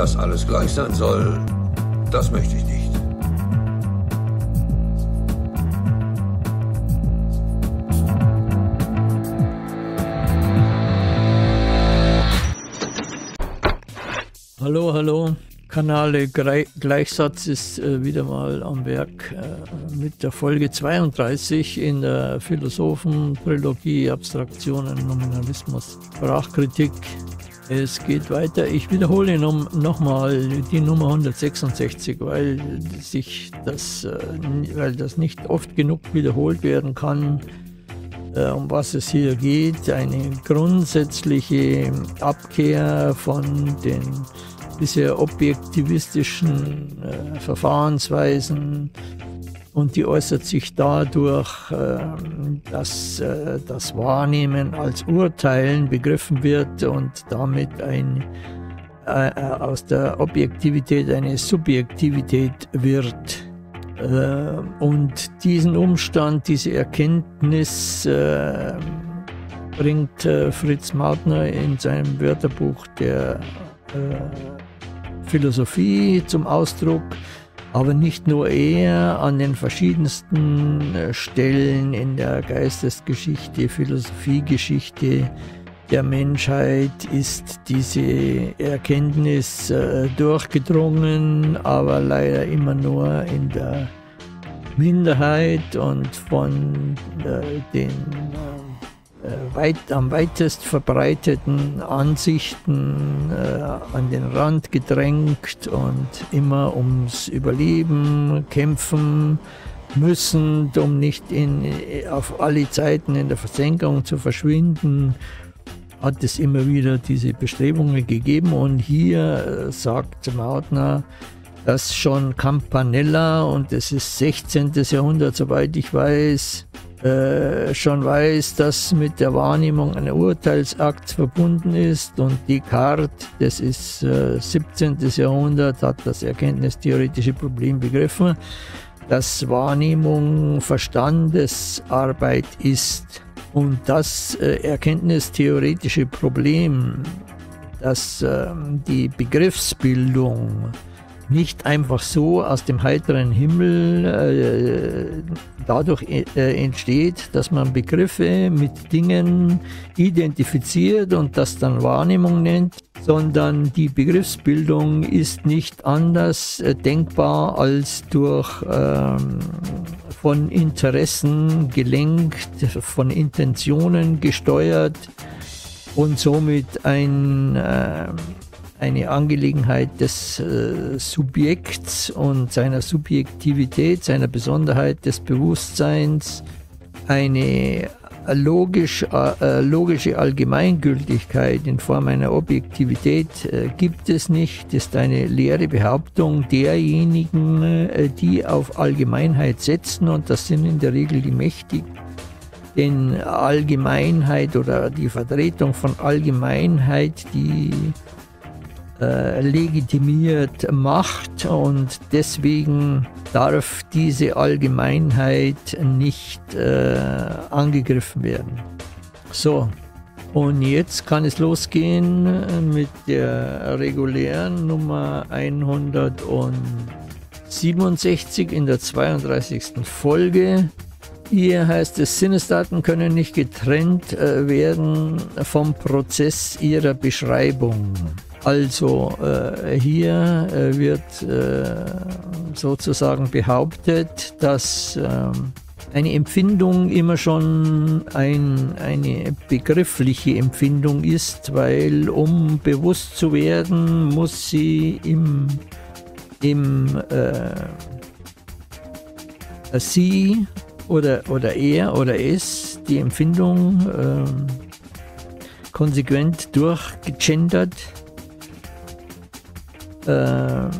Dass alles gleich sein soll, das möchte ich nicht. Hallo, hallo. Kanale Gleichsatz ist äh, wieder mal am Werk äh, mit der Folge 32 in der Philosophen-Trilogie Abstraktionen, Nominalismus, Sprachkritik. Es geht weiter. Ich wiederhole nochmal die Nummer 166, weil sich das, äh, weil das nicht oft genug wiederholt werden kann, äh, um was es hier geht. Eine grundsätzliche Abkehr von den bisher objektivistischen äh, Verfahrensweisen und die äußert sich dadurch, äh, dass äh, das Wahrnehmen als Urteilen begriffen wird und damit ein, äh, äh, aus der Objektivität eine Subjektivität wird. Und diesen Umstand, diese Erkenntnis bringt Fritz Mautner in seinem Wörterbuch der Philosophie zum Ausdruck, aber nicht nur er, an den verschiedensten äh, Stellen in der Geistesgeschichte, Philosophiegeschichte der Menschheit ist diese Erkenntnis äh, durchgedrungen, aber leider immer nur in der Minderheit und von äh, den weit, am weitest verbreiteten Ansichten äh, an den Rand gedrängt und immer ums Überleben kämpfen müssen, um nicht in, auf alle Zeiten in der Versenkung zu verschwinden, hat es immer wieder diese Bestrebungen gegeben. Und hier äh, sagt Mautner, dass schon Campanella, und es ist 16. Jahrhundert, soweit ich weiß, äh, schon weiß, dass mit der Wahrnehmung ein Urteilsakt verbunden ist und Descartes, das ist äh, 17. Jahrhundert, hat das erkenntnistheoretische Problem begriffen, dass Wahrnehmung Verstandesarbeit ist und das äh, erkenntnistheoretische Problem, dass ähm, die Begriffsbildung nicht einfach so aus dem heiteren Himmel äh, dadurch äh, entsteht, dass man Begriffe mit Dingen identifiziert und das dann Wahrnehmung nennt, sondern die Begriffsbildung ist nicht anders äh, denkbar als durch ähm, von Interessen gelenkt, von Intentionen gesteuert und somit ein äh, eine Angelegenheit des äh, Subjekts und seiner Subjektivität, seiner Besonderheit des Bewusstseins, eine logisch, äh, logische Allgemeingültigkeit in Form einer Objektivität äh, gibt es nicht, ist eine leere Behauptung derjenigen, äh, die auf Allgemeinheit setzen und das sind in der Regel die Mächtigen. Denn Allgemeinheit oder die Vertretung von Allgemeinheit, die äh, legitimiert macht und deswegen darf diese Allgemeinheit nicht äh, angegriffen werden. So, und jetzt kann es losgehen mit der regulären Nummer 167 in der 32. Folge. Hier heißt es, Sinnesdaten können nicht getrennt äh, werden vom Prozess ihrer Beschreibung. Also äh, hier äh, wird äh, sozusagen behauptet, dass ähm, eine Empfindung immer schon ein, eine begriffliche Empfindung ist, weil um bewusst zu werden, muss sie im, im äh, sie oder, oder er oder es die Empfindung ähm, konsequent durchgegendert äh,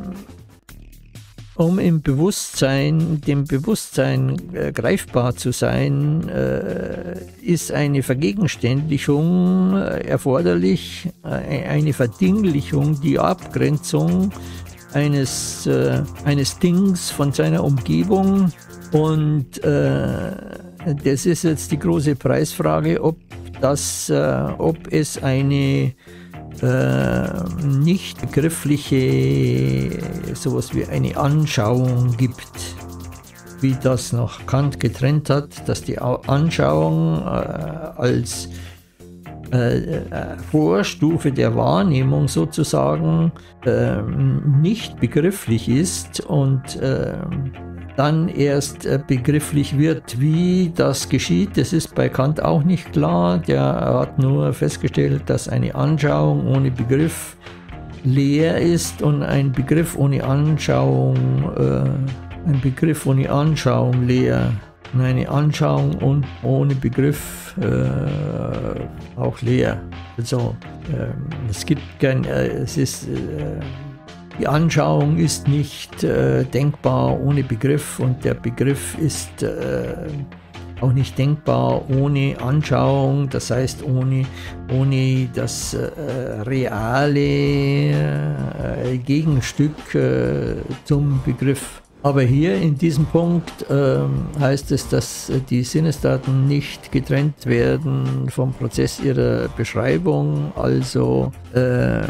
um im Bewusstsein, dem Bewusstsein äh, greifbar zu sein, äh, ist eine Vergegenständlichung äh, erforderlich, äh, eine Verdinglichung, die Abgrenzung eines, äh, eines Dings von seiner Umgebung. Und das ist jetzt die große Preisfrage, ob, das, ob es eine äh, nicht begriffliche sowas wie eine Anschauung gibt, wie das noch Kant getrennt hat, dass die Anschauung äh, als äh, äh, Vorstufe der Wahrnehmung sozusagen äh, nicht begrifflich ist und äh, dann erst äh, begrifflich wird, wie das geschieht. Das ist bei Kant auch nicht klar. Der hat nur festgestellt, dass eine Anschauung ohne Begriff leer ist und ein Begriff ohne Anschauung, äh, ein Begriff ohne Anschauung leer. Und eine Anschauung und ohne Begriff äh, auch leer. Also äh, es gibt kein, äh, es ist äh, die Anschauung ist nicht äh, denkbar ohne Begriff und der Begriff ist äh, auch nicht denkbar ohne Anschauung, das heißt ohne, ohne das äh, reale äh, Gegenstück äh, zum Begriff. Aber hier in diesem Punkt ähm, heißt es, dass die Sinnesdaten nicht getrennt werden vom Prozess ihrer Beschreibung, also äh,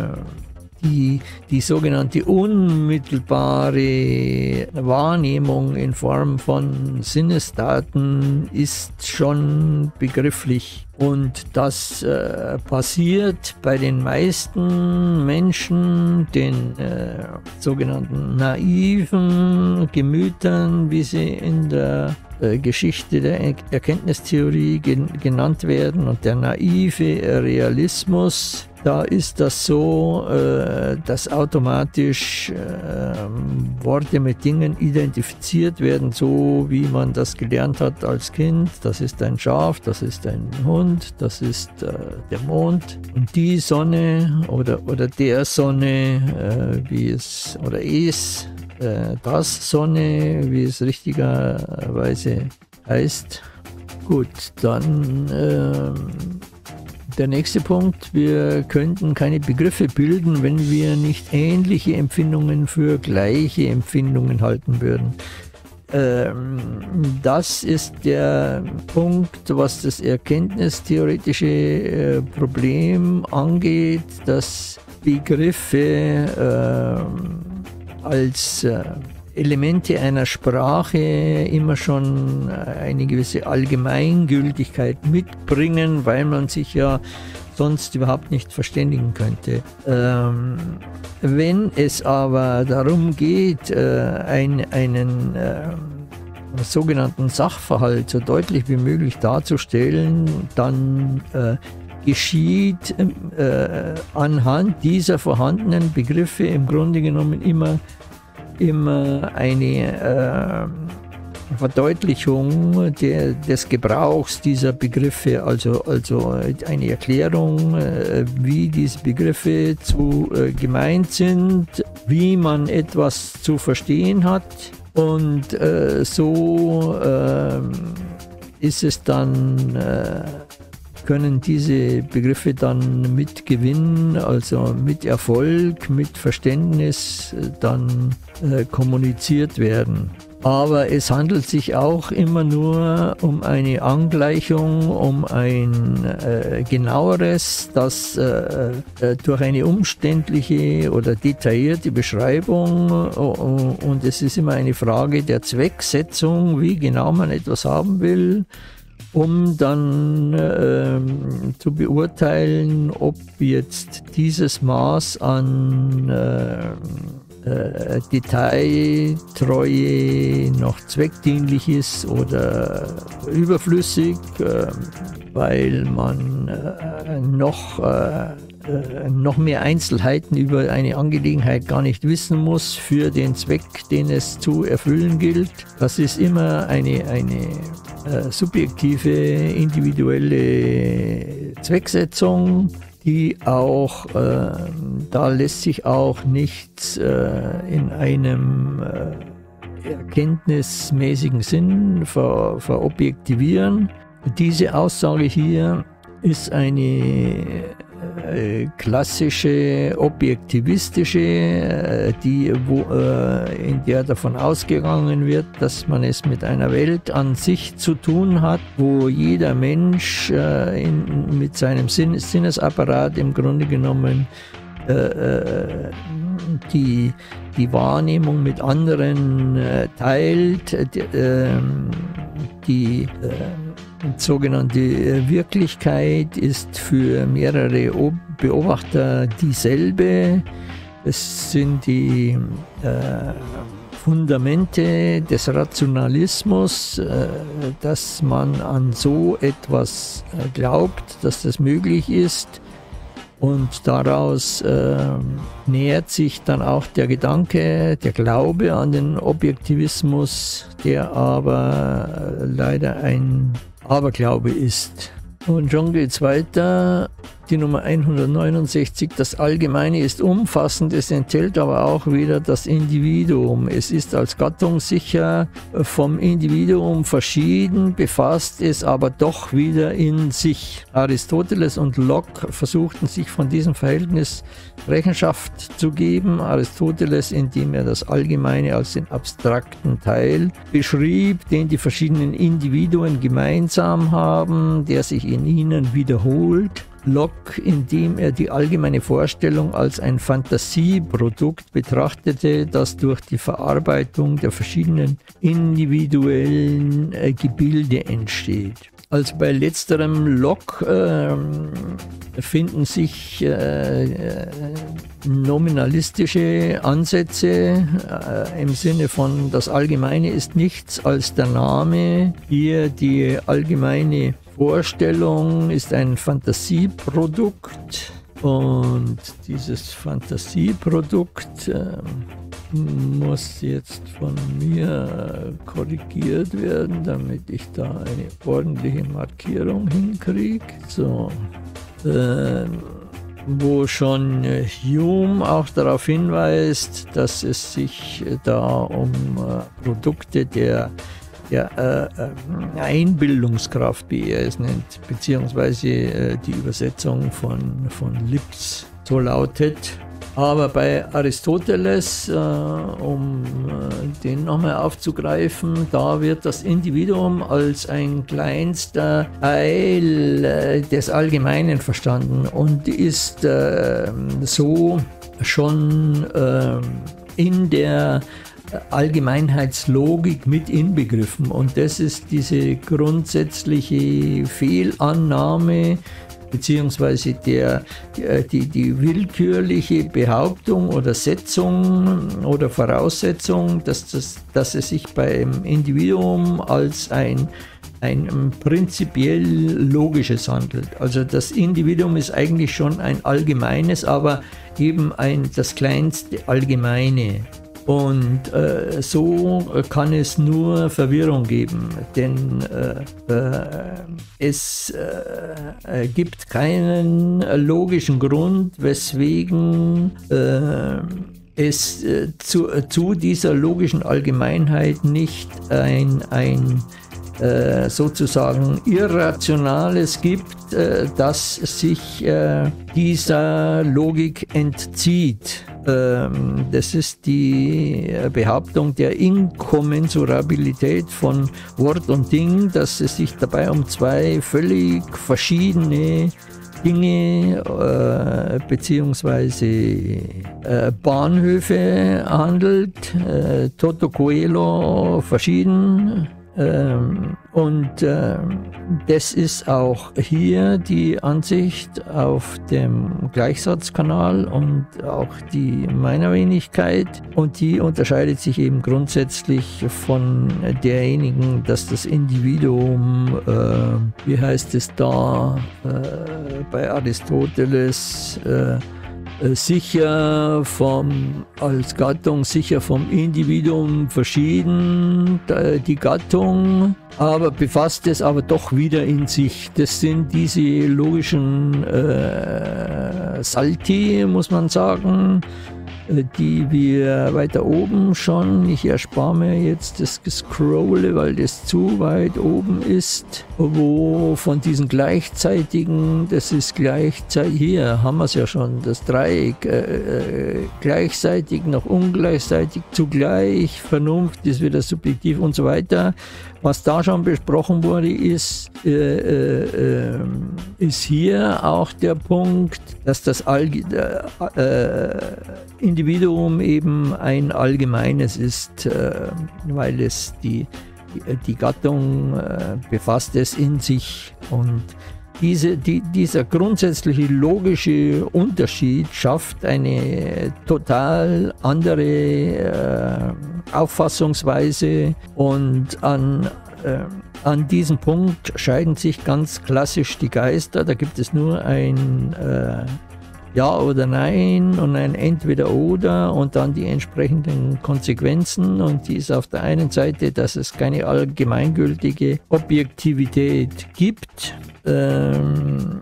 die, die sogenannte unmittelbare Wahrnehmung in Form von Sinnesdaten ist schon begrifflich. Und das äh, passiert bei den meisten Menschen, den äh, sogenannten naiven Gemütern, wie sie in der äh, Geschichte der Erkenntnistheorie gen genannt werden. Und der naive Realismus da ist das so, äh, dass automatisch äh, Worte mit Dingen identifiziert werden, so wie man das gelernt hat als Kind. Das ist ein Schaf, das ist ein Hund, das ist äh, der Mond. Und die Sonne oder, oder der Sonne, äh, wie es, oder es, äh, das Sonne, wie es richtigerweise heißt. Gut, dann ähm, der nächste Punkt, wir könnten keine Begriffe bilden, wenn wir nicht ähnliche Empfindungen für gleiche Empfindungen halten würden. Ähm, das ist der Punkt, was das erkenntnistheoretische äh, Problem angeht, dass Begriffe ähm, als äh, Elemente einer Sprache immer schon eine gewisse Allgemeingültigkeit mitbringen, weil man sich ja sonst überhaupt nicht verständigen könnte. Ähm, wenn es aber darum geht, äh, ein, einen äh, sogenannten Sachverhalt so deutlich wie möglich darzustellen, dann äh, geschieht äh, anhand dieser vorhandenen Begriffe im Grunde genommen immer immer eine äh, Verdeutlichung der, des Gebrauchs dieser Begriffe, also, also eine Erklärung, äh, wie diese Begriffe zu äh, gemeint sind, wie man etwas zu verstehen hat. Und äh, so ähm, ist es dann äh, können diese Begriffe dann mit Gewinn, also mit Erfolg, mit Verständnis äh, dann äh, kommuniziert werden. Aber es handelt sich auch immer nur um eine Angleichung, um ein äh, genaueres, das äh, äh, durch eine umständliche oder detaillierte Beschreibung und es ist immer eine Frage der Zwecksetzung, wie genau man etwas haben will um dann ähm, zu beurteilen, ob jetzt dieses Maß an äh, äh, Detailtreue noch zweckdienlich ist oder überflüssig, äh, weil man äh, noch äh, äh, noch mehr Einzelheiten über eine Angelegenheit gar nicht wissen muss für den Zweck, den es zu erfüllen gilt. Das ist immer eine, eine äh, subjektive, individuelle Zwecksetzung, die auch, äh, da lässt sich auch nichts äh, in einem äh, erkenntnismäßigen Sinn ver, verobjektivieren. Diese Aussage hier ist eine klassische objektivistische, äh, die, wo, äh, in der davon ausgegangen wird, dass man es mit einer Welt an sich zu tun hat, wo jeder Mensch äh, in, mit seinem Sinn Sinnesapparat im Grunde genommen äh, äh, die, die Wahrnehmung mit anderen äh, teilt, die, ähm, die sogenannte Wirklichkeit ist für mehrere Beobachter dieselbe. Es sind die äh, Fundamente des Rationalismus, äh, dass man an so etwas äh, glaubt, dass das möglich ist. Und daraus äh, nähert sich dann auch der Gedanke, der Glaube an den Objektivismus, der aber äh, leider ein Aberglaube ist. Und schon geht es weiter. Die Nummer 169, das Allgemeine ist umfassend, es enthält aber auch wieder das Individuum. Es ist als Gattung sicher vom Individuum verschieden, befasst es aber doch wieder in sich. Aristoteles und Locke versuchten sich von diesem Verhältnis Rechenschaft zu geben. Aristoteles, indem er das Allgemeine als den abstrakten Teil beschrieb, den die verschiedenen Individuen gemeinsam haben, der sich in ihnen wiederholt. Locke, indem er die allgemeine Vorstellung als ein Fantasieprodukt betrachtete, das durch die Verarbeitung der verschiedenen individuellen äh, Gebilde entsteht. Also bei letzterem Locke äh, finden sich äh, äh, nominalistische Ansätze äh, im Sinne von das Allgemeine ist nichts als der Name, hier die allgemeine Vorstellung ist ein Fantasieprodukt und dieses Fantasieprodukt äh, muss jetzt von mir korrigiert werden, damit ich da eine ordentliche Markierung hinkriege. So, äh, wo schon Hume auch darauf hinweist, dass es sich da um äh, Produkte der ja, äh, äh, Einbildungskraft, wie er es nennt, beziehungsweise äh, die Übersetzung von, von Lips so lautet. Aber bei Aristoteles, äh, um äh, den nochmal aufzugreifen, da wird das Individuum als ein kleinster Teil äh, des Allgemeinen verstanden und ist so schon in der Allgemeinheitslogik mit inbegriffen. Und das ist diese grundsätzliche Fehlannahme beziehungsweise der, die, die willkürliche Behauptung oder Setzung oder Voraussetzung, dass, das, dass es sich beim Individuum als ein, ein prinzipiell logisches handelt. Also das Individuum ist eigentlich schon ein allgemeines, aber eben ein, das kleinste Allgemeine. Und äh, so kann es nur Verwirrung geben, denn äh, äh, es äh, gibt keinen logischen Grund, weswegen äh, es äh, zu, zu, dieser logischen Allgemeinheit nicht ein, ein sozusagen Irrationales gibt, das sich dieser Logik entzieht. Ähm, das ist die Behauptung der Inkommensurabilität von Wort und Ding, dass es sich dabei um zwei völlig verschiedene Dinge äh, beziehungsweise äh, Bahnhöfe handelt. Äh, Toto Coelho verschieden und äh, das ist auch hier die Ansicht auf dem Gleichsatzkanal und auch die meiner Wenigkeit. Und die unterscheidet sich eben grundsätzlich von derjenigen, dass das Individuum, äh, wie heißt es da äh, bei Aristoteles, äh, sicher vom, als Gattung sicher vom Individuum verschieden, die Gattung, aber befasst es aber doch wieder in sich. Das sind diese logischen äh, Salti, muss man sagen, äh, die wir weiter oben schon, ich erspare mir jetzt das Scrolle, weil das zu weit oben ist, wo von diesen gleichzeitigen, das ist gleichzeitig, hier haben wir es ja schon, das Dreieck, äh, äh, gleichzeitig noch ungleichzeitig, zugleich, Vernunft ist wieder subjektiv und so weiter. Was da schon besprochen wurde, ist, äh, äh, ähm, ist hier auch der Punkt, dass das Allg äh, Individuum eben ein allgemeines ist, äh, weil es die, die Gattung äh, befasst es in sich und diese, die, dieser grundsätzliche logische Unterschied schafft eine total andere äh, Auffassungsweise und an, äh, an diesem Punkt scheiden sich ganz klassisch die Geister. Da gibt es nur ein äh, ja oder Nein und ein Entweder-Oder und dann die entsprechenden Konsequenzen. Und die ist auf der einen Seite, dass es keine allgemeingültige Objektivität gibt, ähm,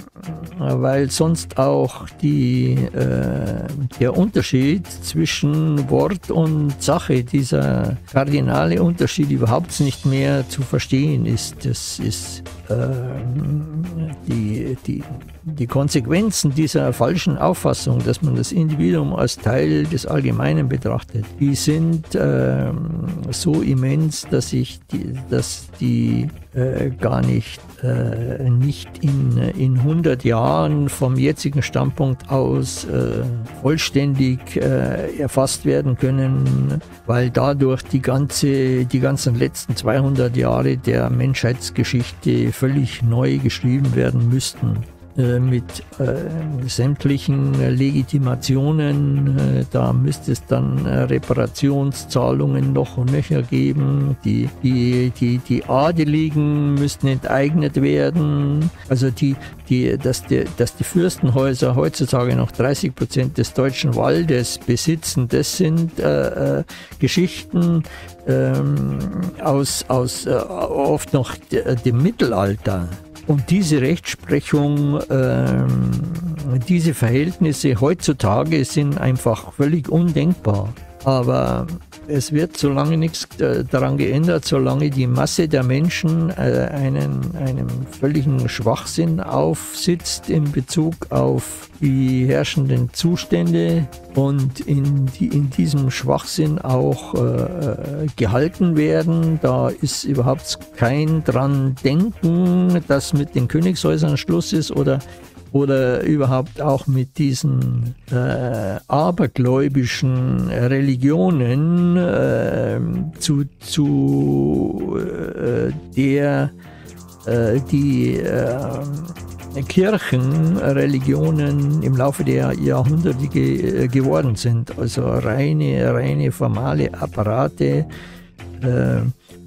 weil sonst auch die, äh, der Unterschied zwischen Wort und Sache, dieser kardinale Unterschied überhaupt nicht mehr zu verstehen ist. Das ist äh, die, die, die Konsequenzen dieser falschen Auffassung, dass man das Individuum als Teil des Allgemeinen betrachtet, die sind äh, so immens, dass ich die, dass die äh, gar nicht, äh, nicht in, in 100 Jahren vom jetzigen Standpunkt aus äh, vollständig äh, erfasst werden können, weil dadurch die, ganze, die ganzen letzten 200 Jahre der Menschheitsgeschichte völlig neu geschrieben werden müssten. Äh, mit äh, sämtlichen Legitimationen. Äh, da müsste es dann äh, Reparationszahlungen noch und nöcher geben. Die, die, die, die Adeligen müssten enteignet werden. Also die, die, dass, die, dass die Fürstenhäuser heutzutage noch 30 Prozent des deutschen Waldes besitzen, das sind äh, äh, Geschichten ähm, aus, aus oft noch dem Mittelalter. Und diese Rechtsprechung, ähm, diese Verhältnisse heutzutage sind einfach völlig undenkbar. Aber es wird so lange nichts äh, daran geändert, solange die Masse der Menschen äh, einen, einem völligen Schwachsinn aufsitzt in Bezug auf die herrschenden Zustände und in, die, in diesem Schwachsinn auch äh, gehalten werden. Da ist überhaupt kein dran denken, dass mit den Königshäusern Schluss ist oder oder überhaupt auch mit diesen äh, abergläubischen Religionen äh, zu, zu äh, der äh, die äh, Kirchenreligionen im Laufe der Jahrhunderte ge äh, geworden sind. Also reine, reine formale Apparate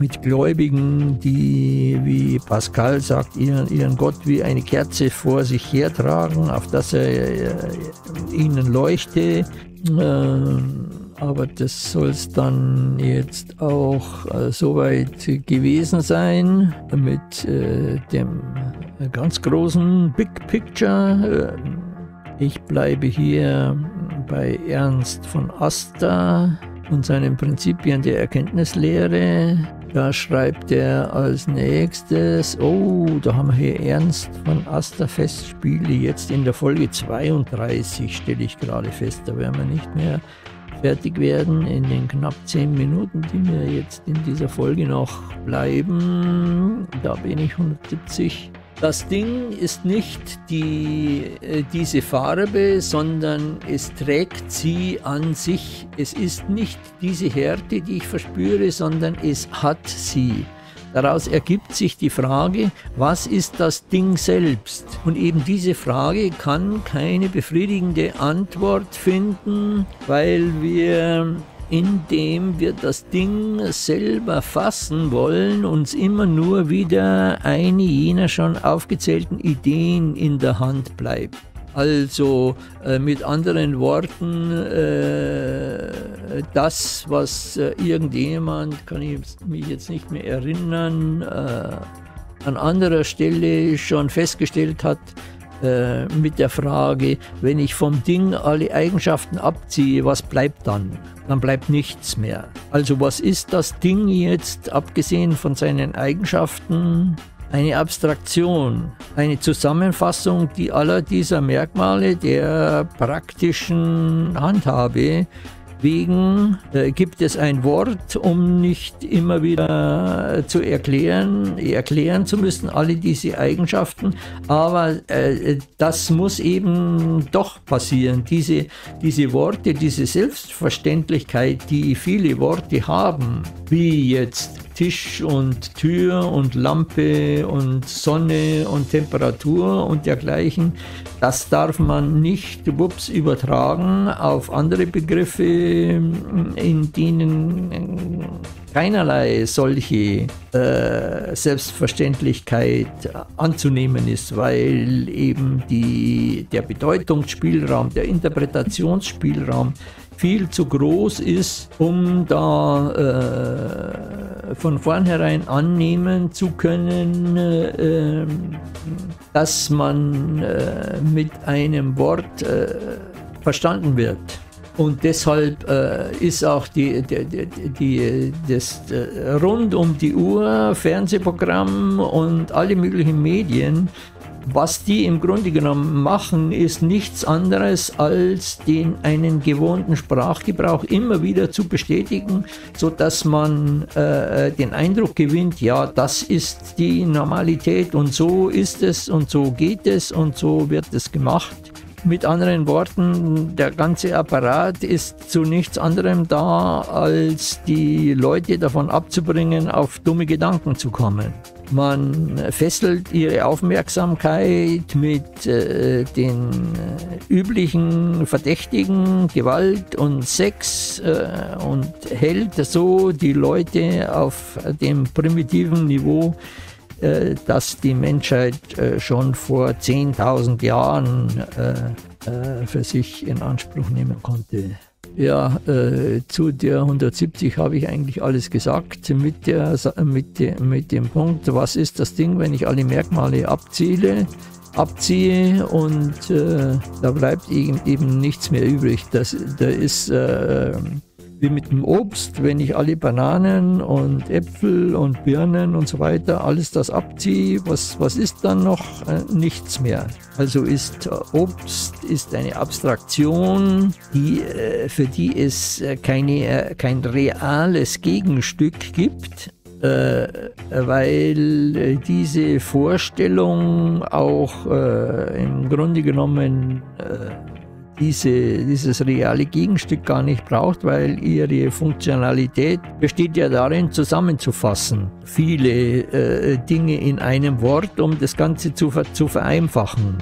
mit Gläubigen, die, wie Pascal sagt, ihren, ihren Gott wie eine Kerze vor sich hertragen, auf dass er äh, ihnen leuchte. Äh, aber das soll es dann jetzt auch äh, soweit gewesen sein mit äh, dem ganz großen Big Picture. Äh, ich bleibe hier bei Ernst von Asta und seinen Prinzipien der Erkenntnislehre. Da schreibt er als nächstes, oh, da haben wir hier Ernst von Aster Festspiele, jetzt in der Folge 32 stelle ich gerade fest, da werden wir nicht mehr fertig werden in den knapp 10 Minuten, die mir jetzt in dieser Folge noch bleiben. Da bin ich 170 das Ding ist nicht die, äh, diese Farbe, sondern es trägt sie an sich. Es ist nicht diese Härte, die ich verspüre, sondern es hat sie. Daraus ergibt sich die Frage, was ist das Ding selbst? Und eben diese Frage kann keine befriedigende Antwort finden, weil wir indem wir das Ding selber fassen wollen, uns immer nur wieder eine jener schon aufgezählten Ideen in der Hand bleibt. Also äh, mit anderen Worten, äh, das, was äh, irgendjemand, kann ich mich jetzt nicht mehr erinnern, äh, an anderer Stelle schon festgestellt hat, äh, mit der Frage, wenn ich vom Ding alle Eigenschaften abziehe, was bleibt dann? Dann bleibt nichts mehr. Also was ist das Ding jetzt, abgesehen von seinen Eigenschaften? Eine Abstraktion, eine Zusammenfassung die aller dieser Merkmale der praktischen Handhabe Wegen äh, gibt es ein Wort, um nicht immer wieder zu erklären, erklären zu müssen, alle diese Eigenschaften. Aber äh, das muss eben doch passieren. Diese, diese Worte, diese Selbstverständlichkeit, die viele Worte haben, wie jetzt Tisch und Tür und Lampe und Sonne und Temperatur und dergleichen. Das darf man nicht wups übertragen auf andere Begriffe, in denen keinerlei solche äh, Selbstverständlichkeit anzunehmen ist, weil eben die, der Bedeutungsspielraum, der Interpretationsspielraum viel zu groß ist, um da äh, von vornherein annehmen zu können, äh, dass man äh, mit einem Wort äh, verstanden wird. Und deshalb äh, ist auch die, die, die, das äh, rund um die Uhr Fernsehprogramm und alle möglichen Medien was die im Grunde genommen machen, ist nichts anderes als den einen gewohnten Sprachgebrauch immer wieder zu bestätigen, so dass man äh, den Eindruck gewinnt, ja, das ist die Normalität und so ist es und so geht es und so wird es gemacht. Mit anderen Worten, der ganze Apparat ist zu nichts anderem da, als die Leute davon abzubringen, auf dumme Gedanken zu kommen. Man fesselt ihre Aufmerksamkeit mit äh, den äh, üblichen Verdächtigen, Gewalt und Sex äh, und hält so die Leute auf dem primitiven Niveau, äh, das die Menschheit äh, schon vor 10.000 Jahren äh, für sich in Anspruch nehmen konnte. Ja, zu der 170 habe ich eigentlich alles gesagt. Mit, der, mit, de, mit dem Punkt, was ist das Ding, wenn ich alle Merkmale abziele, abziehe und äh, da bleibt eben, eben nichts mehr übrig. Das, da ist äh, wie mit dem Obst, wenn ich alle Bananen und Äpfel und Birnen und so weiter, alles das abziehe, was, was ist dann noch? Äh, nichts mehr. Also ist äh, Obst ist eine Abstraktion, die, äh, für die es keine, kein reales Gegenstück gibt. Weil diese Vorstellung auch im Grunde genommen diese, dieses reale Gegenstück gar nicht braucht, weil ihre Funktionalität besteht ja darin, zusammenzufassen. Viele äh, Dinge in einem Wort, um das Ganze zu, zu vereinfachen.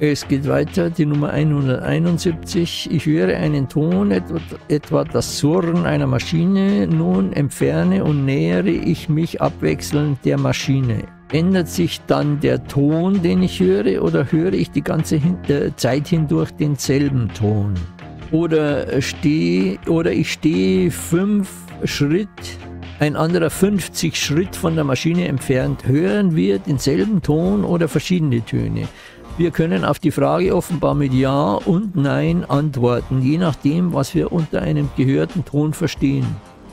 Es geht weiter, die Nummer 171. Ich höre einen Ton, etwa, etwa, das Surren einer Maschine. Nun entferne und nähere ich mich abwechselnd der Maschine. Ändert sich dann der Ton, den ich höre, oder höre ich die ganze äh, Zeit hindurch denselben Ton? Oder, steh, oder ich stehe fünf Schritt, ein anderer 50 Schritt von der Maschine entfernt. Hören wir denselben Ton oder verschiedene Töne? Wir können auf die Frage offenbar mit Ja und Nein antworten, je nachdem, was wir unter einem gehörten Ton verstehen.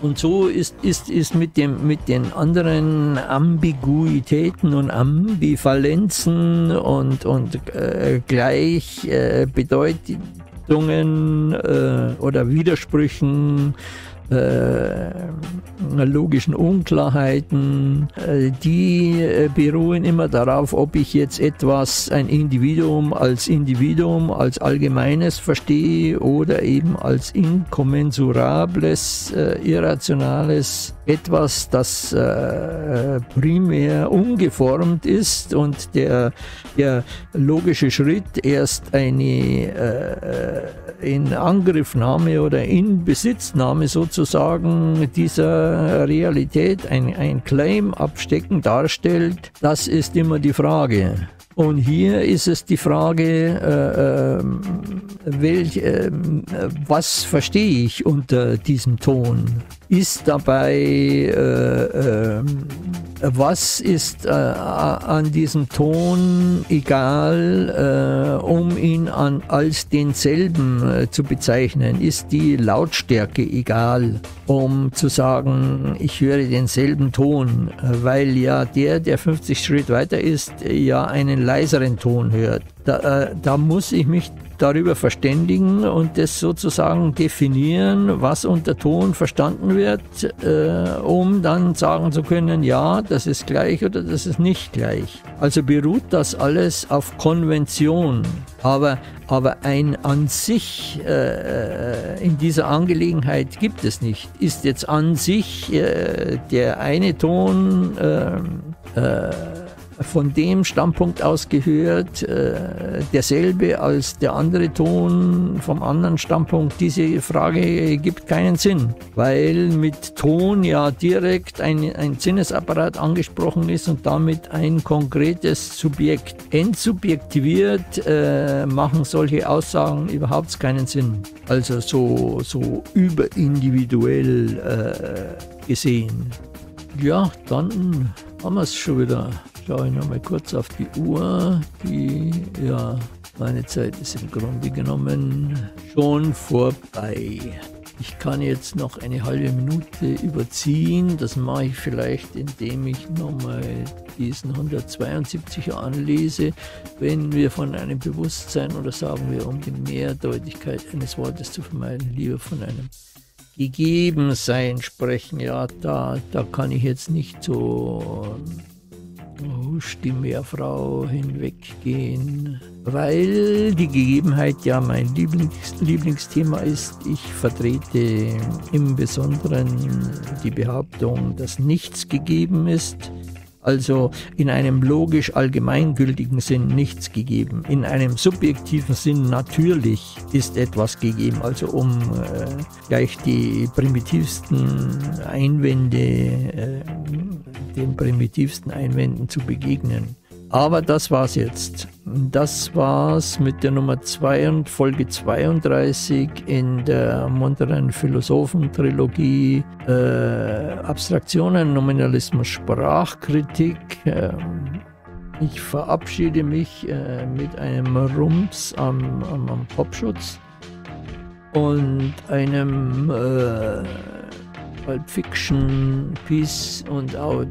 Und so ist, ist, ist mit, dem, mit den anderen Ambiguitäten und Ambivalenzen und, und äh, Gleichbedeutungen äh, oder Widersprüchen äh, logischen Unklarheiten, äh, die äh, beruhen immer darauf, ob ich jetzt etwas, ein Individuum als Individuum, als Allgemeines verstehe oder eben als inkommensurables, äh, irrationales etwas, das äh, primär ungeformt ist und der, der logische Schritt erst eine in Angriffnahme oder Inbesitznahme sozusagen dieser Realität, ein, ein Claim abstecken darstellt, das ist immer die Frage. Und hier ist es die Frage, äh, äh, welch, äh, was verstehe ich unter diesem Ton? ist dabei, äh, äh, was ist äh, an diesem Ton egal, äh, um ihn an, als denselben äh, zu bezeichnen? Ist die Lautstärke egal, um zu sagen, ich höre denselben Ton, weil ja der, der 50 Schritt weiter ist, ja einen leiseren Ton hört. Da, äh, da muss ich mich darüber verständigen und das sozusagen definieren, was unter Ton verstanden wird, äh, um dann sagen zu können, ja, das ist gleich oder das ist nicht gleich. Also beruht das alles auf Konvention. Aber, aber ein an sich äh, in dieser Angelegenheit gibt es nicht. Ist jetzt an sich äh, der eine Ton äh, äh von dem Standpunkt aus gehört, äh, derselbe als der andere Ton vom anderen Standpunkt. Diese Frage gibt keinen Sinn, weil mit Ton ja direkt ein, ein Sinnesapparat angesprochen ist und damit ein konkretes Subjekt. Entsubjektiviert äh, machen solche Aussagen überhaupt keinen Sinn. Also so, so überindividuell äh, gesehen. Ja, dann haben wir es schon wieder schaue ich nochmal kurz auf die Uhr. Die, ja, meine Zeit ist im Grunde genommen schon vorbei. Ich kann jetzt noch eine halbe Minute überziehen. Das mache ich vielleicht, indem ich nochmal diesen 172er anlese. Wenn wir von einem Bewusstsein oder sagen wir, um die Mehrdeutigkeit eines Wortes zu vermeiden, lieber von einem Gegebensein sprechen, ja, da, da kann ich jetzt nicht so husch die Meerfrau hinweggehen, weil die Gegebenheit ja mein Lieblings Lieblingsthema ist. Ich vertrete im Besonderen die Behauptung, dass nichts gegeben ist also in einem logisch allgemeingültigen Sinn nichts gegeben. In einem subjektiven Sinn natürlich ist etwas gegeben. Also um äh, gleich die primitivsten Einwände, äh, den primitivsten Einwänden zu begegnen. Aber das war's jetzt. Das war's mit der Nummer 2 und Folge 32 in der munteren Philosophen-Trilogie äh, Abstraktionen, Nominalismus, Sprachkritik. Ähm, ich verabschiede mich äh, mit einem Rums am, am, am Popschutz und einem äh, Pulp Fiction Peace und Out